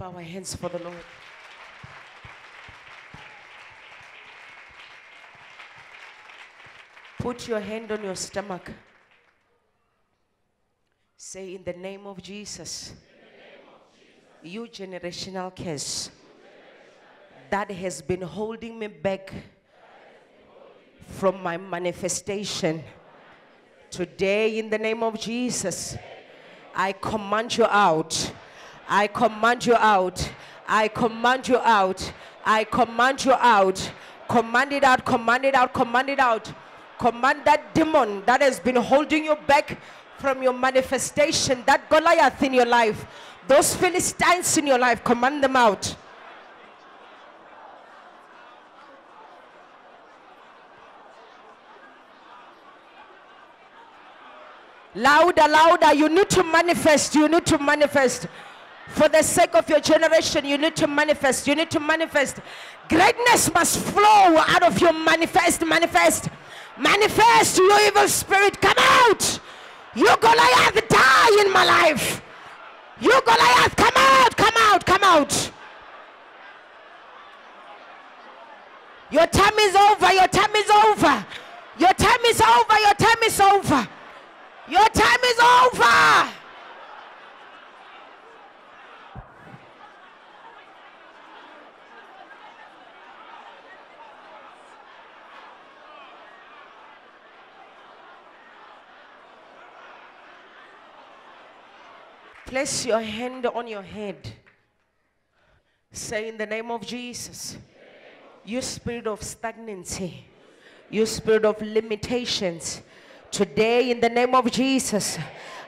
clap our hands for the Lord. Put your hand on your stomach. Say, in the name of Jesus, you generational curse that has been holding me back from my manifestation. Today, in the name of Jesus, I command you out. I command you out. I command you out. I command you out. Command it out. Command it out. Command it out. Command that demon that has been holding you back from your manifestation, that Goliath in your life, those Philistines in your life, command them out. Louder, louder. You need to manifest. You need to manifest. For the sake of your generation, you need to manifest. You need to manifest. Greatness must flow out of you. Manifest, manifest. Manifest, Your evil spirit. Come out. You Goliath, die in my life. You Goliath, come out, come out, come out. Your time is over. Your time is over. Your time is over. Your time is over. Your time is over. Place your hand on your head. Say in the name of Jesus, you spirit of stagnancy, you spirit of limitations, today in the name of Jesus,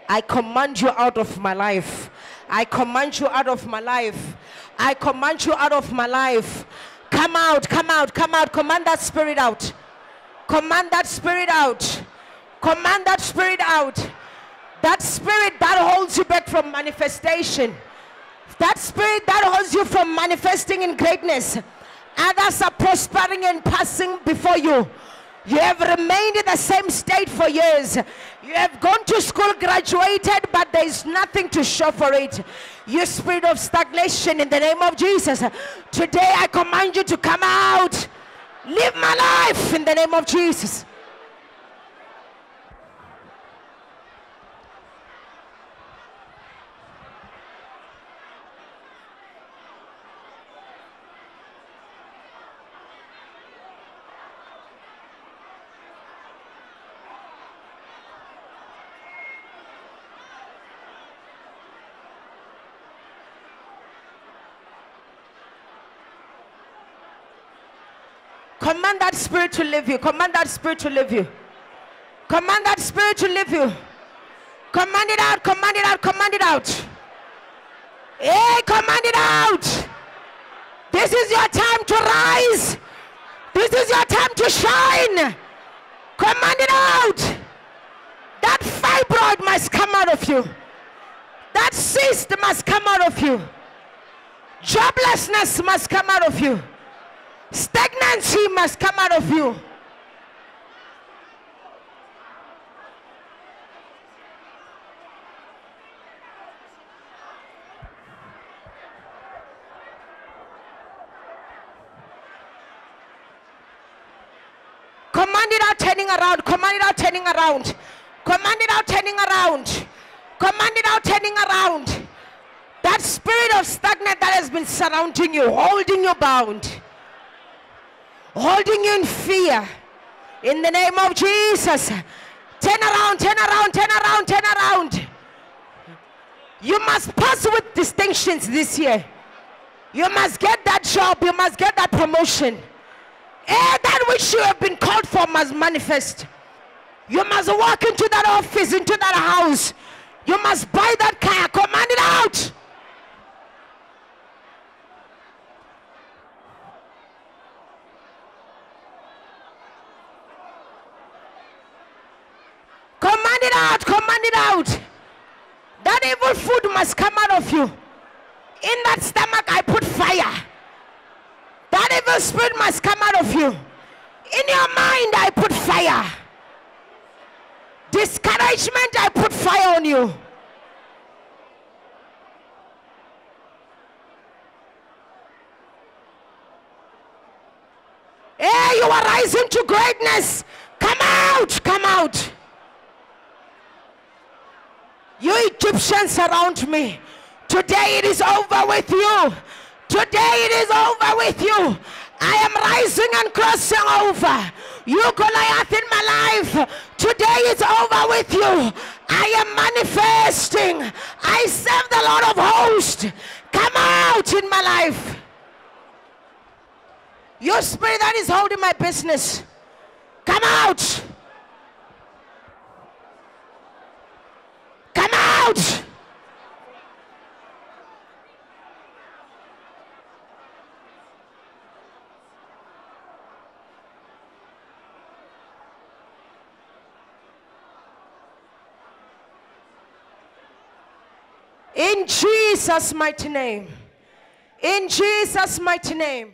I command you out of my life. I command you out of my life. I command you out of my life. Come out, come out, come out. Command that spirit out. Command that spirit out. Command that spirit out. That spirit that holds you back from manifestation. That spirit that holds you from manifesting in greatness. Others are prospering and passing before you. You have remained in the same state for years. You have gone to school, graduated, but there is nothing to show for it. You spirit of stagnation in the name of Jesus. Today I command you to come out. Live my life in the name of Jesus. Command that spirit to leave you. Command that spirit to leave you. Command that spirit to leave you. Command it out. Command it out. Command it out. Hey, command it out. This is your time to rise. This is your time to shine. Command it out. That fibroid must come out of you. That cyst must come out of you. Joblessness must come out of you. Stagnancy must come out of you. Command it out, turning around. Command it out, turning around. Command it out, turning around. Command it out, turning around. That spirit of stagnant that has been surrounding you, holding you bound holding you in fear. In the name of Jesus. Turn around, turn around, turn around, turn around. You must pass with distinctions this year. You must get that job. You must get that promotion. And that which you have been called for must manifest. You must walk into that office, into that house. You must buy that car. Command it out. it out. Command it out. That evil food must come out of you. In that stomach, I put fire. That evil spirit must come out of you. In your mind, I put fire. Discouragement, I put fire on you. Hey, you are rising to greatness. Come out, come out. You Egyptians around me. Today it is over with you. Today it is over with you. I am rising and crossing over. You Goliath in my life. Today it's over with you. I am manifesting. I serve the Lord of hosts. Come out in my life. Your spirit that is holding my business. Come out. Come out. In Jesus' mighty name. In Jesus' mighty name.